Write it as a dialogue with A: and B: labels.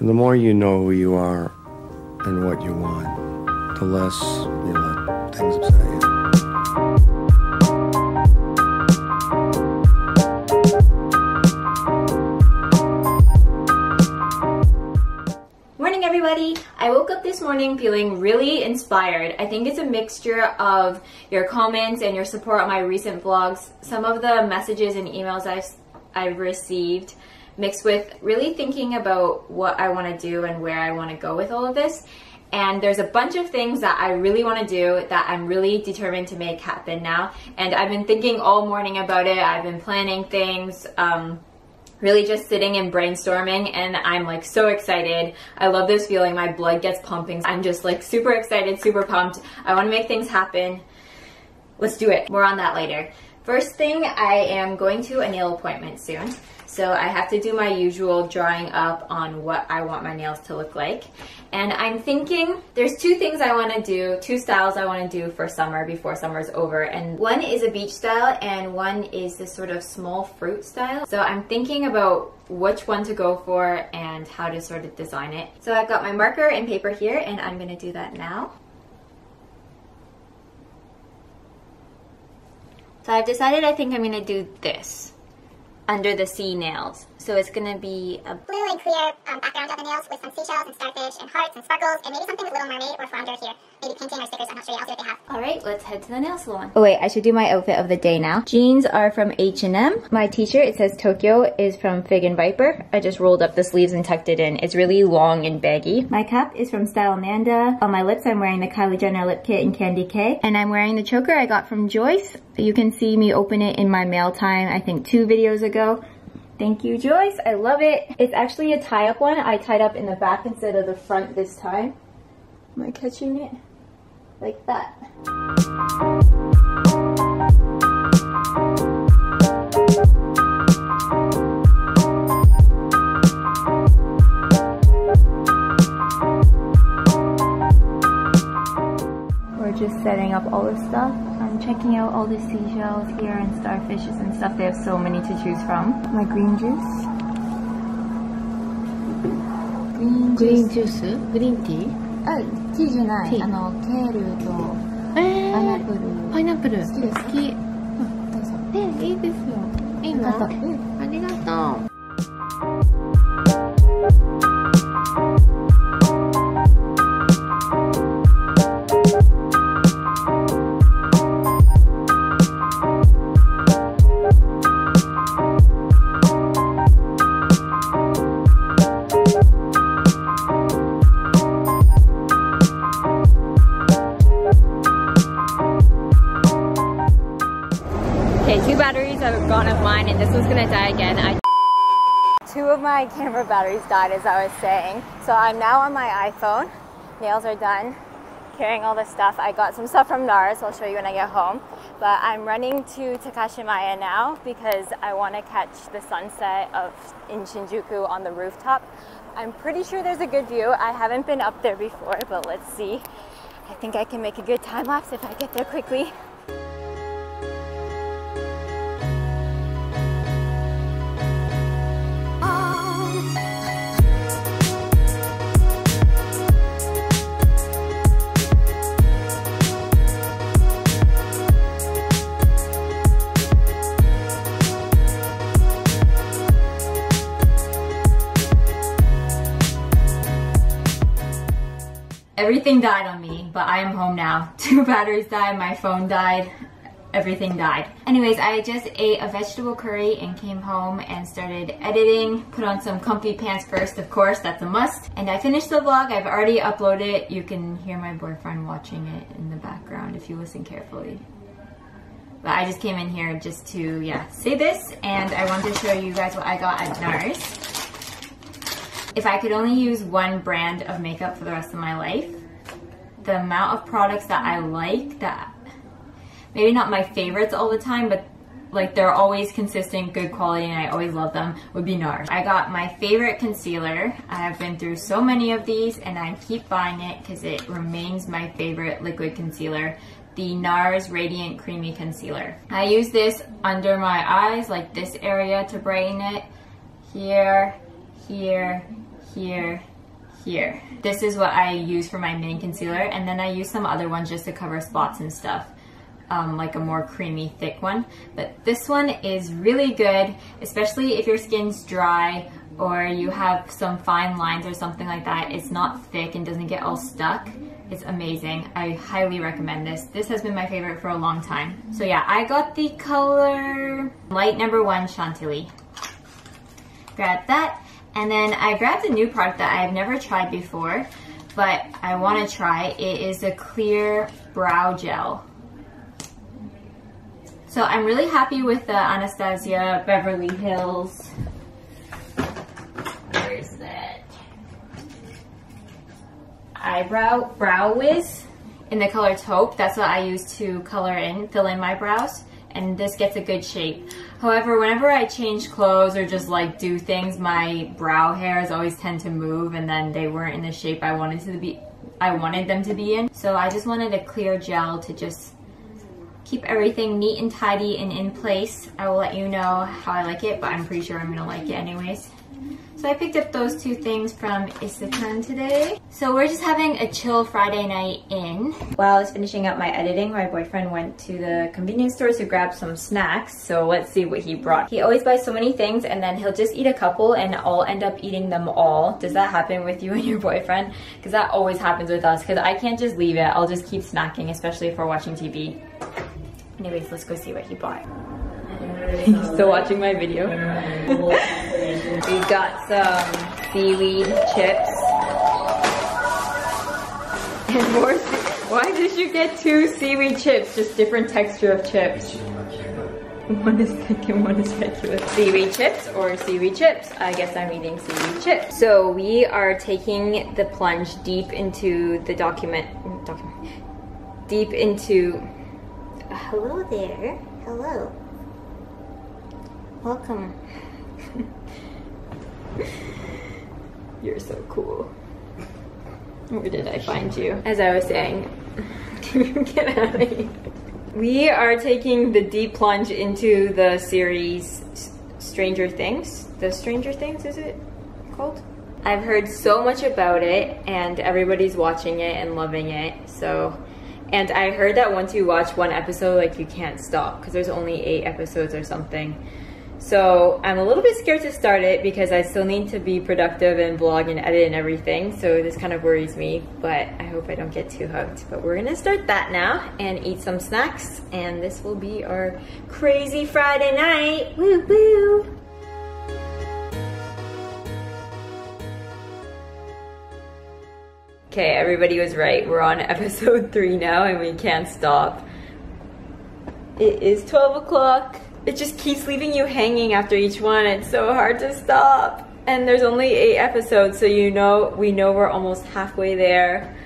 A: The more you know who you are and what you want, the less you let things upset you.
B: Morning, everybody. I woke up this morning feeling really inspired. I think it's a mixture of your comments and your support on my recent vlogs, some of the messages and emails I've, I've received, mixed with really thinking about what I want to do and where I want to go with all of this. And there's a bunch of things that I really want to do that I'm really determined to make happen now. And I've been thinking all morning about it. I've been planning things. Um, really just sitting and brainstorming and I'm like so excited. I love this feeling. My blood gets pumping. I'm just like super excited, super pumped. I want to make things happen. Let's do it. More on that later. First thing, I am going to a nail appointment soon. So I have to do my usual drawing up on what I want my nails to look like. And I'm thinking there's two things I want to do, two styles I want to do for summer before summer's over. And one is a beach style and one is this sort of small fruit style. So I'm thinking about which one to go for and how to sort of design it. So I've got my marker and paper here and I'm going to do that now. So I've decided I think I'm going to do this under the sea nails. So it's gonna be a
C: blue and clear um, background of the nails with some seashells and starfish and hearts and sparkles and maybe something with Little Mermaid or Flounder here. Maybe painting or stickers, I'm not sure yet. I'll see what they have.
B: All right, let's head to the nail salon. Oh wait, I should do my outfit of the day now. Jeans are from H&M. My t-shirt, it says Tokyo, is from Fig and Viper. I just rolled up the sleeves and tucked it in. It's really long and baggy. My cap is from Style Nanda. On my lips, I'm wearing the Kylie Jenner lip kit in Candy K. And I'm wearing the choker I got from Joyce. You can see me open it in my mail time, I think two videos ago. Thank you, Joyce. I love it. It's actually a tie-up one. I tied up in the back instead of the front this time. Am I catching it? like that. We're just setting up all this stuff. I'm checking out all the seashells here and starfishes and stuff. They have so many to choose from. My green juice. Green juice.
D: Green juice? Green tea?
B: あ、ティーじゃない。あの、ケールと
D: え
B: パイナップル。
D: パイナップル。
B: 好き。ですか
D: 好き
B: うんどうぞ。
D: えいいですよ。いいの？
B: ありがとう「Okay, two batteries are gone of mine and this one's gonna die again. I Two of my camera batteries died as I was saying. So I'm now on my iPhone. Nails are done. Carrying all this stuff. I got some stuff from NARS. I'll show you when I get home. But I'm running to Takashimaya now because I want to catch the sunset of in Shinjuku on the rooftop. I'm pretty sure there's a good view. I haven't been up there before, but let's see. I think I can make a good time lapse if I get there quickly. Everything died on me, but I am home now. Two batteries died, my phone died, everything died. Anyways, I just ate a vegetable curry and came home and started editing. Put on some comfy pants first, of course, that's a must. And I finished the vlog, I've already uploaded it. You can hear my boyfriend watching it in the background if you listen carefully. But I just came in here just to, yeah, say this, and I want to show you guys what I got at NARS. If I could only use one brand of makeup for the rest of my life, the amount of products that I like that maybe not my favorites all the time, but like they're always consistent, good quality, and I always love them would be NARS. I got my favorite concealer. I have been through so many of these and I keep buying it because it remains my favorite liquid concealer. The NARS Radiant Creamy Concealer. I use this under my eyes, like this area to brighten it. Here, here, here, here. This is what I use for my main concealer and then I use some other ones just to cover spots and stuff. Um, like a more creamy thick one. But this one is really good especially if your skin's dry or you have some fine lines or something like that. It's not thick and doesn't get all stuck. It's amazing. I highly recommend this. This has been my favorite for a long time. So yeah I got the color light number one Chantilly. Grab that and then I grabbed a new product that I've never tried before, but I want to try. It is a clear brow gel. So I'm really happy with the Anastasia Beverly Hills. Where is that? Eyebrow Brow Wiz in the color taupe. That's what I use to color in, fill in my brows. And this gets a good shape. However, whenever I change clothes or just like do things, my brow hairs always tend to move and then they weren't in the shape I wanted to be I wanted them to be in. So I just wanted a clear gel to just keep everything neat and tidy and in place. I will let you know how I like it, but I'm pretty sure I'm gonna like it anyways. So I picked up those two things from Isetan today. So we're just having a chill Friday night in. While I was finishing up my editing, my boyfriend went to the convenience store to grab some snacks. So let's see what he brought. He always buys so many things and then he'll just eat a couple and I'll end up eating them all. Does that happen with you and your boyfriend? Because that always happens with us because I can't just leave it. I'll just keep snacking, especially if we're watching TV. Anyways, let's go see what he bought. He's still watching my video. we got some seaweed chips. And more Why did you get two seaweed chips? Just different texture of chips. One is thick and one is regular. Seaweed chips or seaweed chips. I guess I'm eating seaweed chips. So we are taking the plunge deep into the document, document deep into, uh, hello there, hello. Welcome. You're so cool. Where did I find you? As I was saying, get out of here. We are taking the deep plunge into the series Stranger Things. The Stranger Things, is it called? I've heard so much about it and everybody's watching it and loving it. So, and I heard that once you watch one episode, like you can't stop because there's only eight episodes or something. So I'm a little bit scared to start it because I still need to be productive and vlog and edit and everything. So this kind of worries me, but I hope I don't get too hooked. But we're gonna start that now and eat some snacks. And this will be our crazy Friday night. Woo woo. Okay, everybody was right. We're on episode three now and we can't stop. It is 12 o'clock. It just keeps leaving you hanging after each one. It's so hard to stop. And there's only eight episodes, so you know, we know we're almost halfway there.